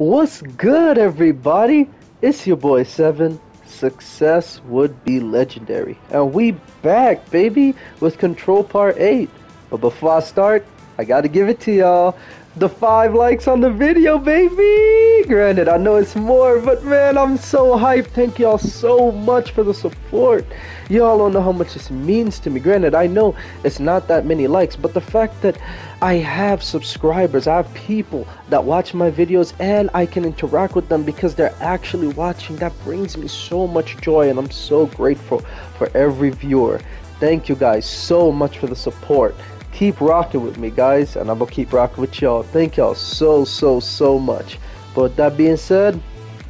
What's good, everybody? It's your boy Seven. Success would be legendary, and we back, baby, with Control Part Eight. But before I start, I gotta give it to y'all. The five likes on the video, baby! Granted, I know it's more, but man, I'm so hyped. Thank y'all so much for the support. Y'all don't know how much this means to me. Granted, I know it's not that many likes, but the fact that I have subscribers, I have people that watch my videos, and I can interact with them because they're actually watching, that brings me so much joy, and I'm so grateful for every viewer. Thank you guys so much for the support keep rocking with me, guys, and I'm gonna keep rocking with y'all. Thank y'all so, so, so much. But that being said,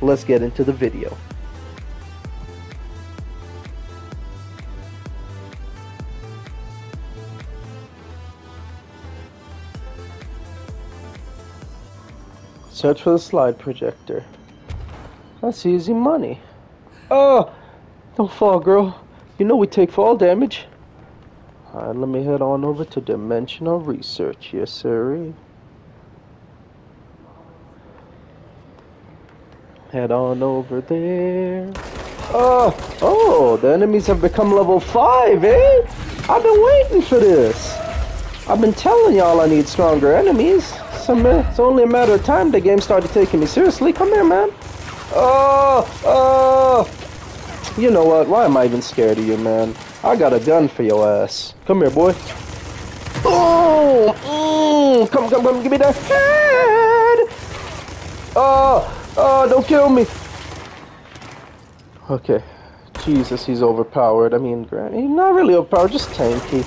let's get into the video. Search for the slide projector. That's easy money. Oh! Don't fall, girl. You know we take fall damage. Alright, let me head on over to Dimensional Research. Yes, sir. Head on over there. Oh, oh, the enemies have become level 5, eh? I've been waiting for this. I've been telling y'all I need stronger enemies. It's only a matter of time the game started taking me seriously. Come here, man. Oh, oh. You know what? Why am I even scared of you, man? I got a gun for your ass. Come here, boy. Oh, mm, come, come, come, give me that head. Oh, oh, don't kill me. Okay. Jesus, he's overpowered. I mean, he's not really overpowered, just tanky.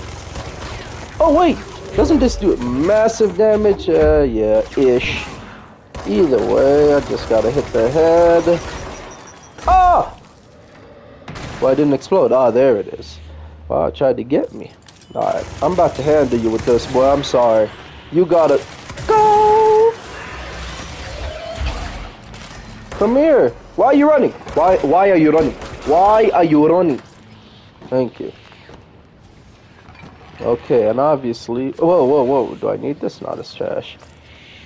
Oh, wait. Doesn't this do massive damage? Uh, yeah, ish. Either way, I just gotta hit the head. Ah! Well, I didn't explode. Ah, there it is. Wow, tried to get me. Alright, I'm about to handle you with this, boy. I'm sorry. You gotta go! Come here. Why are you running? Why why are you running? Why are you running? Thank you. Okay, and obviously... Whoa, whoa, whoa. Do I need this? Not as trash.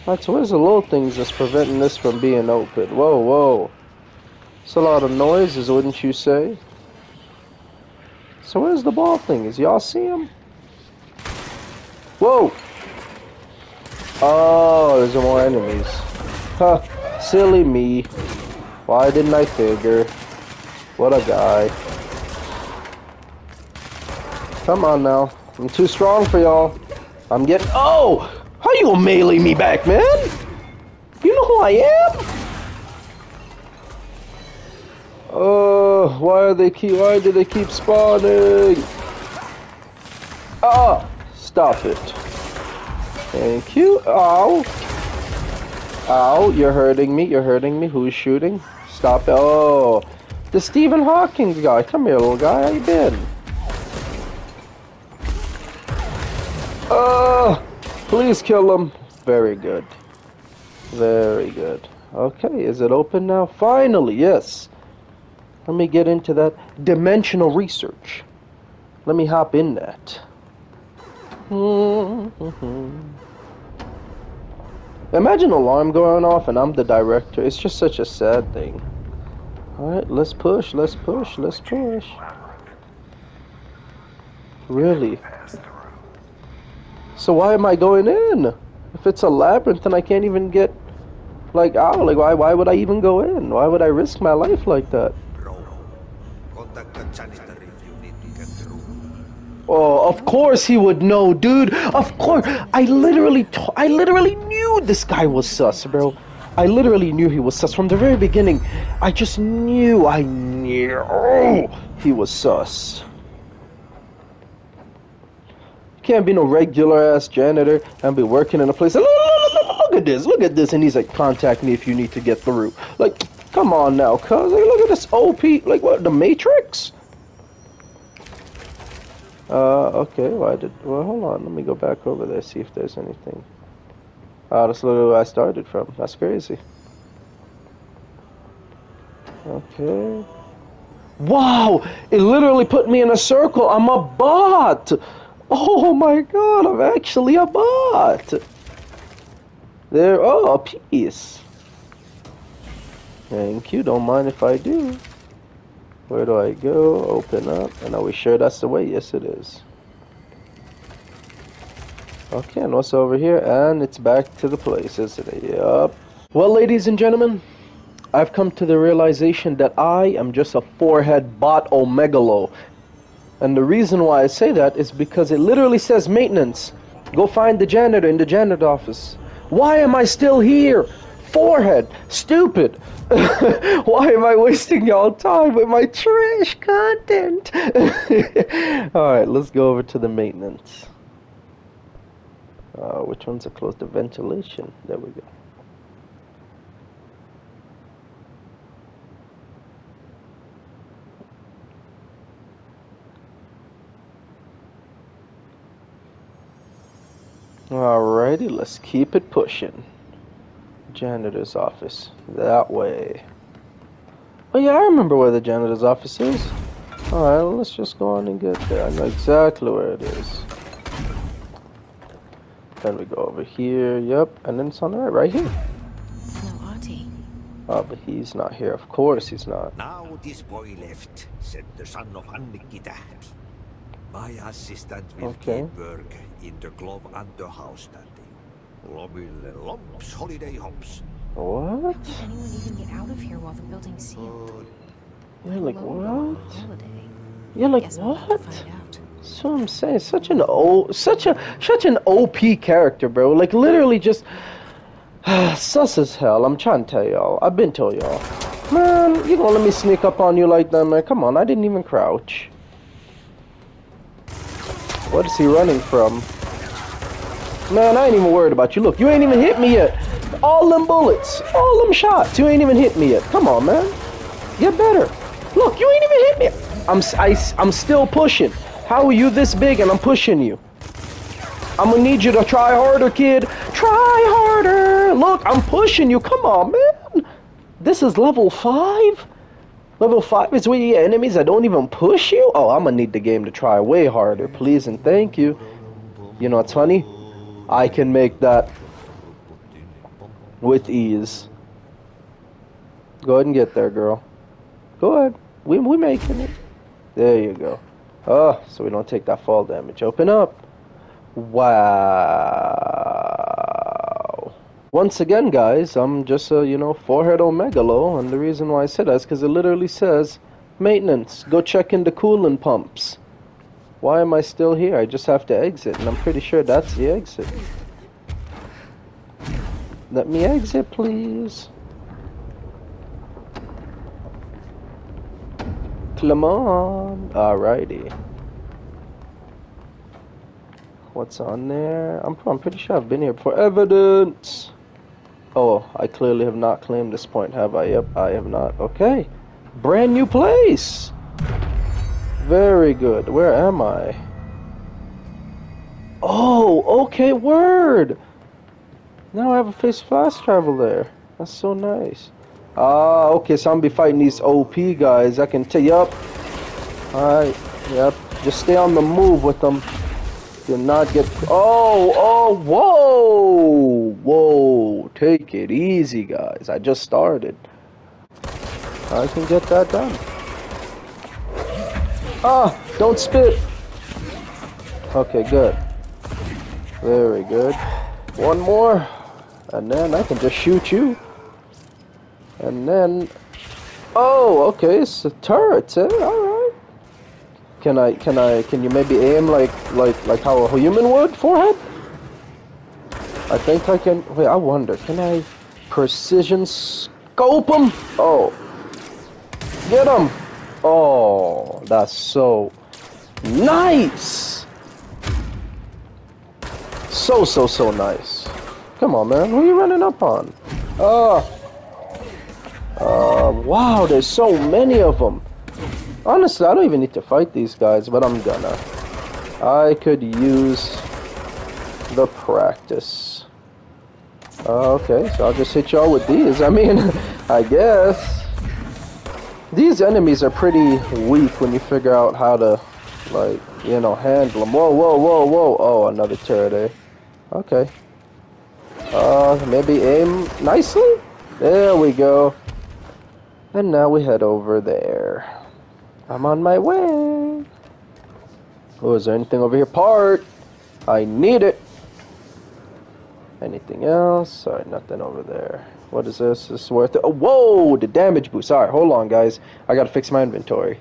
Alright, so where's the little things that's preventing this from being open? Whoa, whoa. It's a lot of noises, wouldn't you say? So where's the ball thing? Is y'all see him? Whoa! Oh, there's more enemies. Huh. Silly me. Why didn't I figure? What a guy. Come on now. I'm too strong for y'all. I'm getting- Oh! How you gonna melee me back, man? You know who I am? Why are they keep? Why do they keep spawning? Ah, stop it. Thank you. Ow. Ow, you're hurting me. You're hurting me. Who's shooting? Stop it. Oh, the Stephen Hawking guy. Come here, little guy. How you been? Oh, please kill him. Very good. Very good. Okay, is it open now? Finally, yes. Let me get into that dimensional research. Let me hop in that. Imagine alarm going off and I'm the director. It's just such a sad thing. Alright, let's push, let's push, let's push. Really? So why am I going in? If it's a labyrinth and I can't even get like out, like why why would I even go in? Why would I risk my life like that? Oh, of course he would know, dude. Of course. I literally, I literally knew this guy was sus, bro. I literally knew he was sus from the very beginning. I just knew, I knew he was sus. Can't be no regular ass janitor and be working in a place. Look, look, look, look at this, look at this, and he's like, contact me if you need to get through. Like, come on now, cuz. Like, look at this OP. Like, what? The Matrix? Uh, okay, I did, well, hold on, let me go back over there, see if there's anything. Oh, that's literally where I started from. That's crazy. Okay. Wow! It literally put me in a circle. I'm a bot! Oh my god, I'm actually a bot! There, oh, a piece. Thank you. Don't mind if I do. Where do I go? Open up. And are we sure that's the way? Yes, it is. Okay, and what's over here? And it's back to the place, isn't it? Yup. Well, ladies and gentlemen, I've come to the realization that I am just a forehead bot omegalo. And the reason why I say that is because it literally says maintenance. Go find the janitor in the janitor office. Why am I still here? Forehead. Stupid. Why am I wasting y'all time with my trash content? Alright, let's go over to the maintenance. Uh, which ones are close to ventilation? There we go. Alrighty, let's keep it pushing. Janitor's office. That way. Oh yeah, I remember where the janitor's office is. Alright, well, let's just go on and get there. I know exactly where it is. Then we go over here, yep, and then it's on the right, right here. Hello, Ahti. Oh, but he's not here. Of course he's not. Now this boy left, said the son of Annikki Tähti. My assistant will Okay. keep work in the glove and the house standing. Lomille lomps, holiday hops. What? How can anyone even get out of here while the building's sealed? You're like, Let alone go on what? holiday? You're like, Guess we'll have to what? find out. That's what I'm saying. Such an o, such a such an OP character, bro. Like literally just sus as hell. I'm trying to tell y'all. I've been told y'all. Man, you gonna let me sneak up on you like that, man? Come on, I didn't even crouch. What is he running from? Man, I ain't even worried about you. Look, you ain't even hit me yet. All them bullets, all them shots, you ain't even hit me yet. Come on, man. Get better. Look, you ain't even hit me. I'm I, s- I'm still pushing. How are you this big and I'm pushing you? I'm gonna need you to try harder, kid. Try harder. Look, I'm pushing you. Come on, man. This is level five. Level five is where you get enemies that don't even push you. Oh, I'm gonna need the game to try way harder, please and thank you. You know what's funny? I can make that with ease. Go ahead and get there, girl. Go ahead. We we making it. There you go. Oh, so we don't take that fall damage. Open up. Wow. Once again, guys, I'm just a, you know, forehead omegalo, and the reason why I said that is because it literally says, maintenance, go check in the coolant pumps. Why am I still here? I just have to exit, and I'm pretty sure that's the exit. Let me exit, please. Come on. Alrighty. What's on there? I'm, I'm pretty sure I've been here for evidence. Oh, I clearly have not claimed this point, have I? Yep, I have not. Okay. Brand new place. Very good. Where am I? Oh, okay, word. Now I have a face fast travel there. That's so nice. Ah, okay, so I'm be fighting these OP guys. I can tell. up. Alright, yep. Just stay on the move with them. Do not get. Oh, oh, whoa! Whoa! Take it easy, guys. I just started. I can get that done. Ah! Don't spit! Okay, good. Very good. One more. And then I can just shoot you. And then, oh, okay, it's a turret, eh? All right. Can I, can I, can you maybe aim like, like, like how a human would? Forehead? I think I can. Wait, I wonder. Can I precision scope him? Oh, get him! Oh, that's so nice. So, so, so nice. Come on, man. Who are you running up on? Oh. Uh, wow, there's so many of them. Honestly, I don't even need to fight these guys, but I'm gonna. I could use the practice. Uh, okay, so I'll just hit y'all with these. I mean, I guess. These enemies are pretty weak when you figure out how to, like, you know, handle them. Whoa, whoa, whoa, whoa. Oh, another turret, eh? Okay. Uh, maybe aim nicely? There we go. And now we head over there. I'm on my way. Oh, is there anything over here? Part! I need it! Anything else? Sorry, nothing over there. What is this? This is worth it. Oh, whoa! The damage boost. Alright, hold on, guys. I gotta fix my inventory.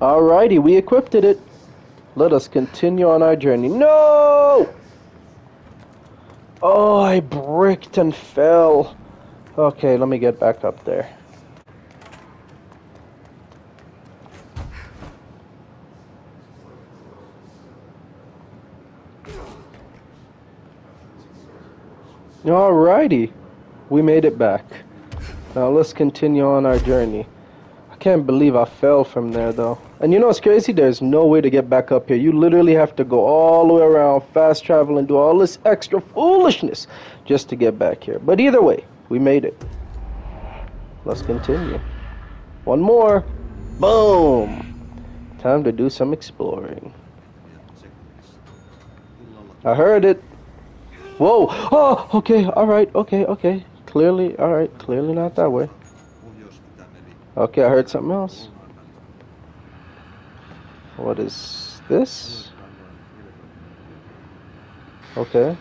Alrighty, we equipped it. Let us continue on our journey. No! Oh, I bricked and fell. Okay, let me get back up there. Alrighty, we made it back. Now let's continue on our journey. I can't believe I fell from there though. And you know what's crazy? There's no way to get back up here. You literally have to go all the way around, fast travel, and do all this extra foolishness just to get back here. But either way, we made it. Let's continue. One more. Boom. Time to do some exploring. I heard it. Whoa! Oh, okay, alright, okay, okay. Clearly, alright, clearly not that way. Okay, I heard something else. What is this? Okay.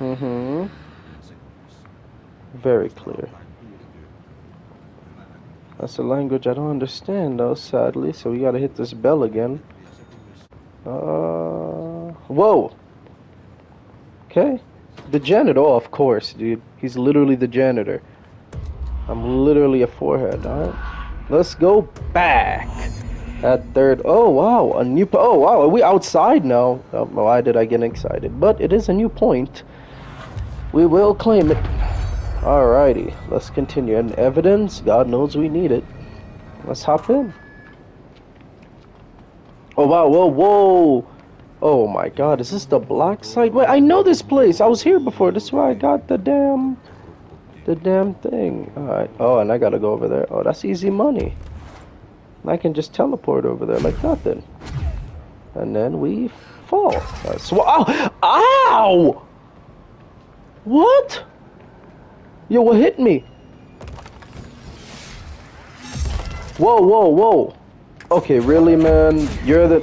Mm-hmm. Very clear. That's a language I don't understand though, sadly, so we gotta hit this bell again. Uh, whoa. Okay. The janitor, of course, dude. He's literally the janitor. I'm literally a forehead, alright? Let's go back. At third, oh wow, a new, oh wow, are we outside now? Oh, why did I get excited? But it is a new point. We will claim it. Alrighty, let's continue. And evidence, God knows we need it. Let's hop in. Oh wow, whoa, whoa! Oh my god, is this the black site? Wait, I know this place! I was here before, this is where I got the damn... The damn thing. Alright, oh, and I gotta go over there. Oh, that's easy money. I can just teleport over there like nothing. And then we fall. Sw ow! Oh, ow! What? Yo, what hit me? Whoa, whoa, whoa. Okay, really, man? You're the,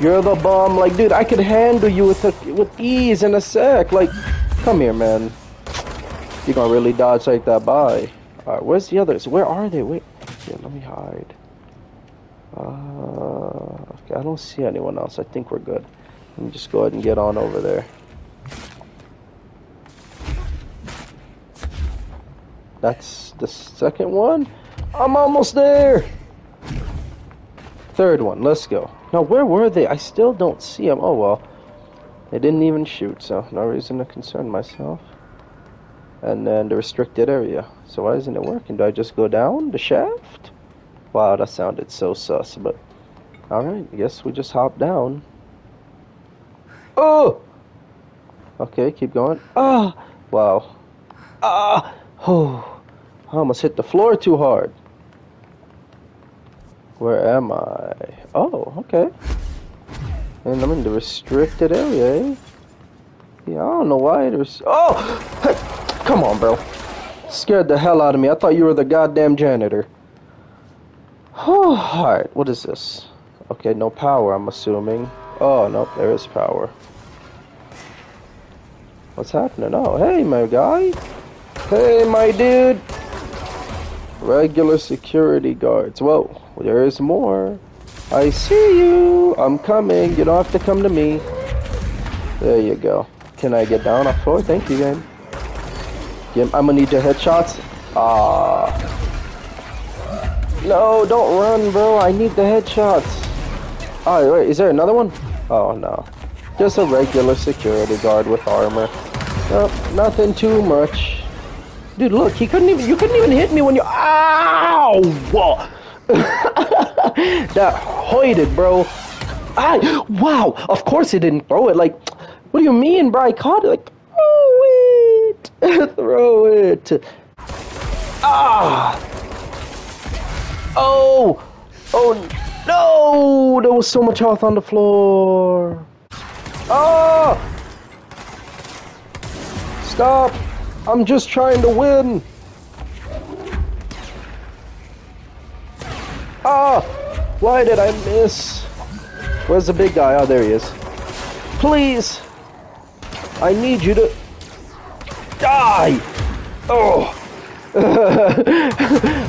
you're the bomb. Like, dude, I could handle you with a, with ease in a sec. Like, come here, man. You're gonna really dodge like that by. Alright, where's the others? Where are they? Wait, here, let me hide. Uh, okay, I don't see anyone else. I think we're good. Let me just go ahead and get on over there. That's the second one. I'm almost there. Third one, let's go. Now, where were they? I still don't see them. Oh, well. They didn't even shoot, so no reason to concern myself. And then the restricted area. So why isn't it working? Do I just go down the shaft? Wow, that sounded so sus, but... Alright, I guess we just hop down. Oh! Okay, keep going. Ah! Wow. Ah! Oh, I almost hit the floor too hard. Where am I? Oh, okay. And I'm in the restricted area, eh? Yeah, I don't know why there's... Oh! Come on, bro. Scared the hell out of me. I thought you were the goddamn janitor. Oh, alright, what is this? Okay, no power, I'm assuming. Oh, nope, there is power. What's happening? Oh, hey, my guy. Hey, my dude. Regular security guards. Whoa, there's more. I see you. I'm coming. You don't have to come to me. There you go. Can I get down off floor? Thank you, game. I'm gonna need your headshots. Ah. No, don't run, bro. I need the headshots. Oh, wait, is there another one? Oh, no. Just a regular security guard with armor. Nope, nothing too much. Dude, look, he couldn't even, you couldn't even hit me when you, ow! that hoited, bro. I, wow, of course he didn't throw it. Like, what do you mean, bro? I caught it. Like, throw it. throw it. Ah. Oh. Oh, no. There was so much health on the floor. Oh. Stop! I'm just trying to win! Why did I miss? Where's the big guy? Oh, there he is. Please! I need you to... Die! Oh!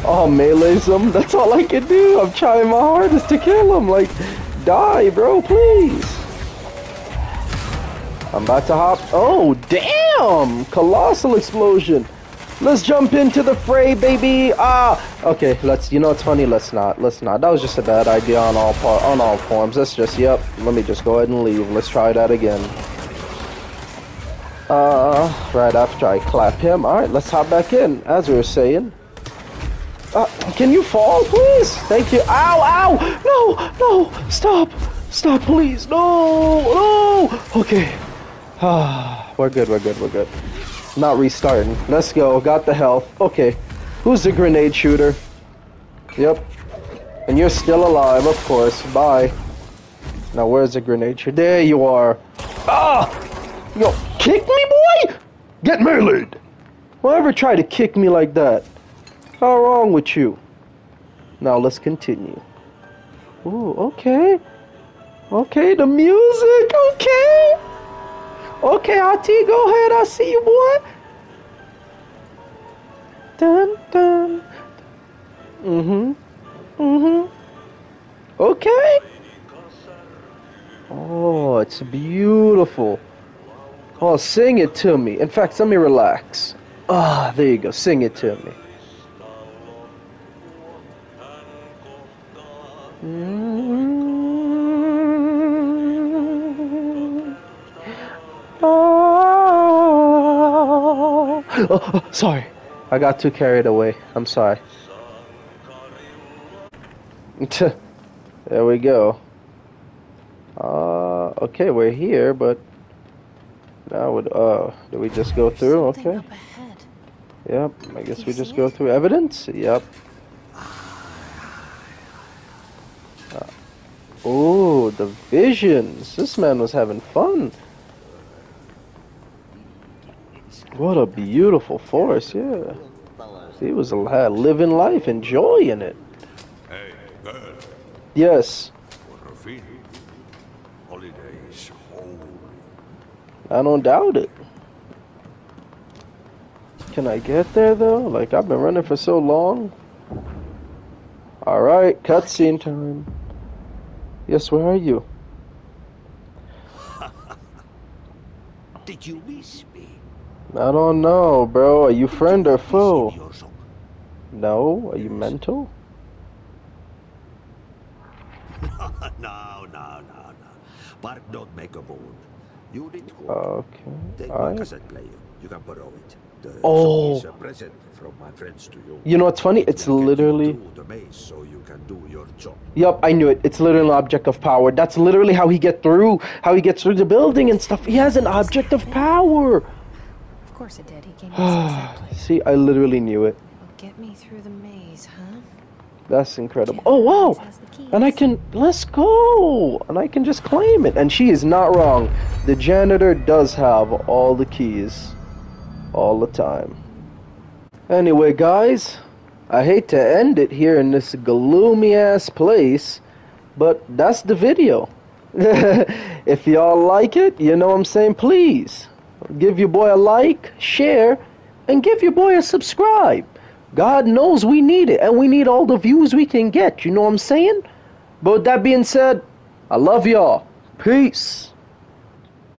oh, melee's him. That's all I can do. I'm trying my hardest to kill him. Like, die, bro, please. I'm about to hop. Oh, damn! Colossal explosion. Let's jump into the fray, baby. Ah, okay. Let's. You know, it's funny. Let's not. Let's not. That was just a bad idea on all part on all forms. Let's just. Yep. Let me just go ahead and leave. Let's try that again. Uh, right after I clap him. All right. Let's hop back in. As we were saying. Uh, can you fall, please? Thank you. Ow! Ow! No! No! Stop! Stop, please! No! No! Okay. Ah, we're good. We're good. We're good. Not restarting. Let's go. Got the health. Okay. Who's the grenade shooter? Yep. And you're still alive, of course. Bye. Now where's the grenade shooter? There you are. Ah! Yo, kick me, boy? Get meleeed! Who ever try to kick me like that? How wrong with you? Now let's continue. Ooh, okay. Okay, the music, okay. Okay, RT, go ahead. I see you, boy. Dun dun. Mhm. Mhm. Okay. Oh, it's beautiful. Oh, sing it to me. In fact, let me relax. Ah, there you go. Sing it to me. Mm. Oh. Oh, sorry. I got too carried away. I'm sorry. there we go. Uh, okay, we're here, but now would uh, do we just go through? Okay. Yep. I guess we just go through evidence. Yep. Uh, oh, the visions. This man was having fun. What a beautiful forest, yeah. He was al- living life, enjoying it. Hey, girl, Yes, for a fin. Holidays. I don't doubt it. Can I get there though? Like I've been running for so long. All right, cutscene time. Yes, where are you? Did you miss me? I don't know, bro. Are you friend or foe? Visit your shop. No. Are you mental? no, no, no, no. Bark don't make a wound. You did good. Okay. Take my Alright. cassette player. You can borrow it. The Oh. is a present from my friends to you. You know what's funny? It's you literally. the maze so you can do your job. Yup, I knew it. It's literally an object of power. That's literally how he get through. How he gets through the building and stuff. He has an object of power. Of course it did. He gave me exactly. See, I literally knew it. Get me through the maze, huh? That's incredible. Oh wow! Has the keys. And I can let's go. And I can just claim it. And she is not wrong. The janitor does have all the keys, all the time. Anyway, guys, I hate to end it here in this gloomy ass place, but that's the video. if y'all like it, you know what I'm saying, please give your boy a like, share, and give your boy a subscribe. God knows we need it, and we need all the views we can get. You know what I'm saying? But with that being said, I love y'all. Peace.